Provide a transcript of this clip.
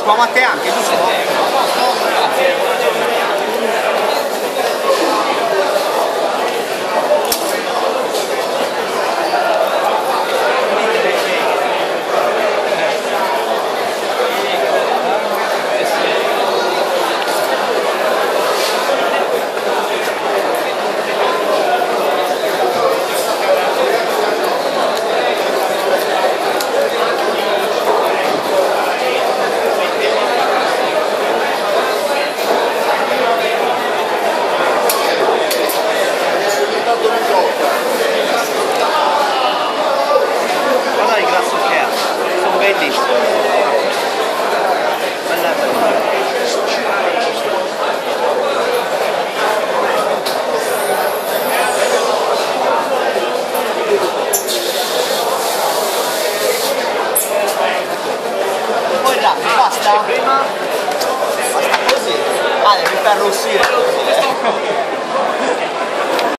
Squama a te anche, giusto? Là, basta? Basta così? Ah, devi far rossire.